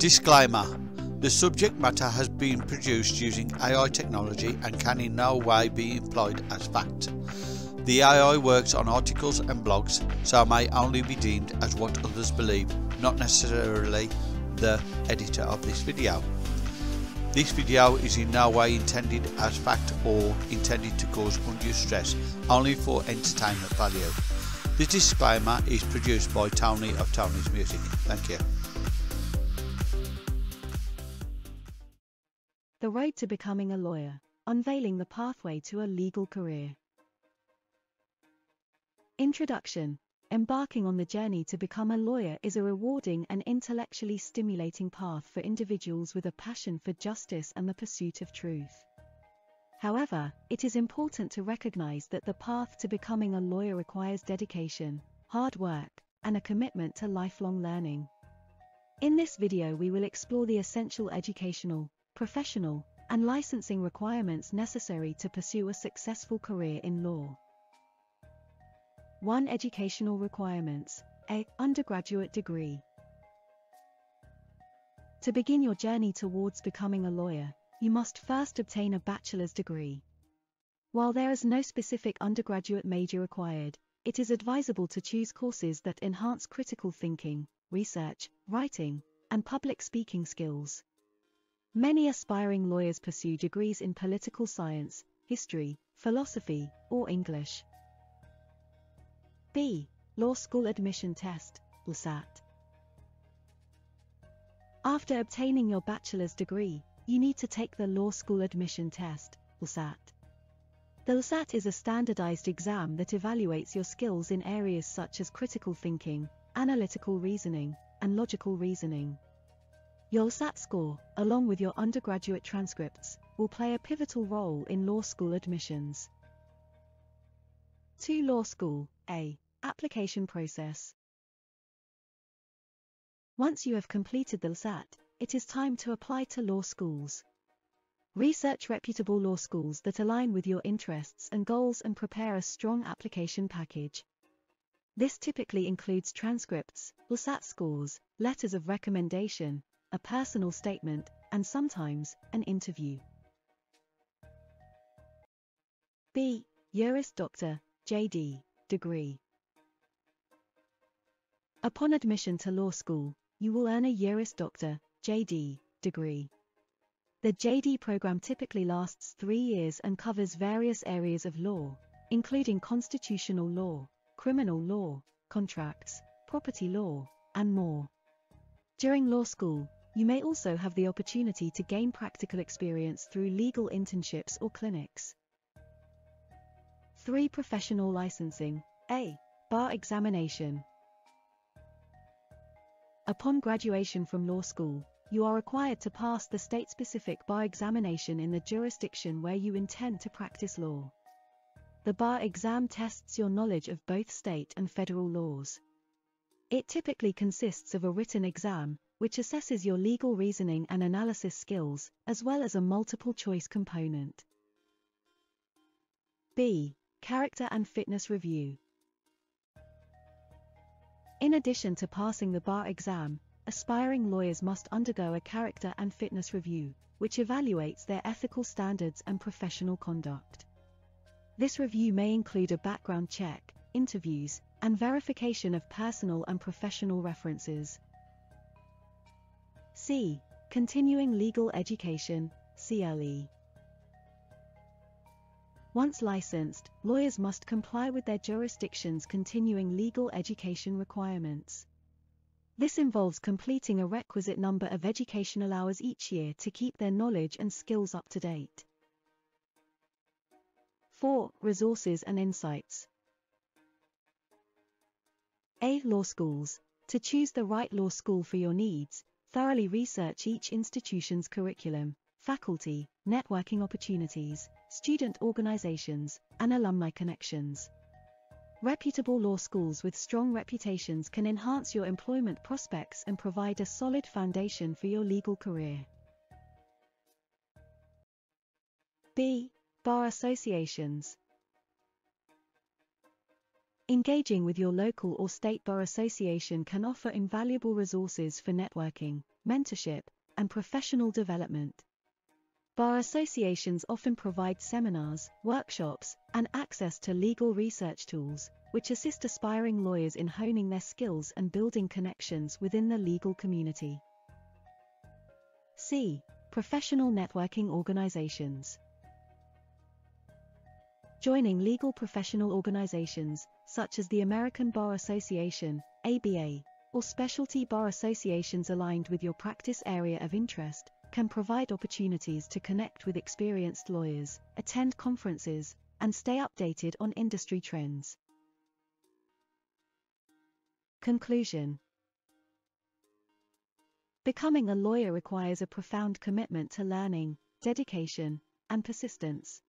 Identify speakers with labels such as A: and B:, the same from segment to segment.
A: Disclaimer The subject matter has been produced using AI technology and can in no way be employed as fact. The AI works on articles and blogs, so may only be deemed as what others believe, not necessarily the editor of this video. This video is in no way intended as fact or intended to cause undue stress, only for entertainment value. This disclaimer is produced by Tony of Tony's Music. Thank you.
B: The Road to Becoming a Lawyer Unveiling the Pathway to a Legal Career. Introduction Embarking on the journey to become a lawyer is a rewarding and intellectually stimulating path for individuals with a passion for justice and the pursuit of truth. However, it is important to recognize that the path to becoming a lawyer requires dedication, hard work, and a commitment to lifelong learning. In this video we will explore the essential educational, professional, and licensing requirements necessary to pursue a successful career in law. 1. Educational requirements. A. Undergraduate degree. To begin your journey towards becoming a lawyer, you must first obtain a bachelor's degree. While there is no specific undergraduate major required, it is advisable to choose courses that enhance critical thinking, research, writing, and public speaking skills. Many aspiring lawyers pursue degrees in political science, history, philosophy, or English. B. Law School Admission Test, LSAT. After obtaining your bachelor's degree, you need to take the Law School Admission Test, LSAT. The LSAT is a standardized exam that evaluates your skills in areas such as critical thinking, analytical reasoning, and logical reasoning. Your LSAT score, along with your undergraduate transcripts, will play a pivotal role in law school admissions. To law school, A. Application process. Once you have completed the LSAT, it is time to apply to law schools. Research reputable law schools that align with your interests and goals and prepare a strong application package. This typically includes transcripts, LSAT scores, letters of recommendation, a personal statement, and sometimes, an interview. B. Juris Doctor, JD, degree. Upon admission to law school, you will earn a Juris Doctor, JD, degree. The JD program typically lasts three years and covers various areas of law, including constitutional law, criminal law, contracts, property law, and more. During law school, you may also have the opportunity to gain practical experience through legal internships or clinics. 3. Professional licensing. A. Bar examination. Upon graduation from law school, you are required to pass the state-specific bar examination in the jurisdiction where you intend to practice law. The bar exam tests your knowledge of both state and federal laws. It typically consists of a written exam, which assesses your legal reasoning and analysis skills, as well as a multiple choice component. B. Character and Fitness Review in addition to passing the bar exam, aspiring lawyers must undergo a character and fitness review, which evaluates their ethical standards and professional conduct. This review may include a background check, interviews, and verification of personal and professional references. C. Continuing Legal Education, CLE. Once licensed, lawyers must comply with their jurisdiction's continuing legal education requirements. This involves completing a requisite number of educational hours each year to keep their knowledge and skills up to date. 4. Resources and insights. A. Law schools. To choose the right law school for your needs, thoroughly research each institution's curriculum, faculty, networking opportunities, student organizations, and alumni connections. Reputable law schools with strong reputations can enhance your employment prospects and provide a solid foundation for your legal career. B. Bar associations. Engaging with your local or state bar association can offer invaluable resources for networking, mentorship, and professional development. Bar associations often provide seminars, workshops, and access to legal research tools, which assist aspiring lawyers in honing their skills and building connections within the legal community. C. Professional networking organizations. Joining legal professional organizations, such as the American Bar Association, ABA, or specialty bar associations aligned with your practice area of interest, can provide opportunities to connect with experienced lawyers, attend conferences, and stay updated on industry trends. Conclusion Becoming a lawyer requires a profound commitment to learning, dedication, and persistence.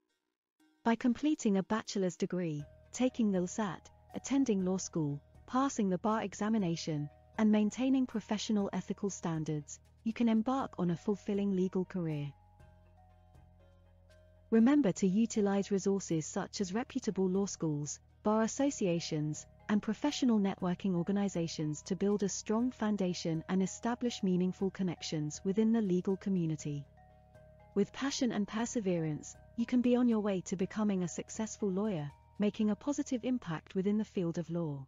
B: By completing a bachelor's degree, taking the LSAT, attending law school, passing the bar examination, and maintaining professional ethical standards, you can embark on a fulfilling legal career. Remember to utilize resources such as reputable law schools, bar associations, and professional networking organizations to build a strong foundation and establish meaningful connections within the legal community. With passion and perseverance, you can be on your way to becoming a successful lawyer, making a positive impact within the field of law.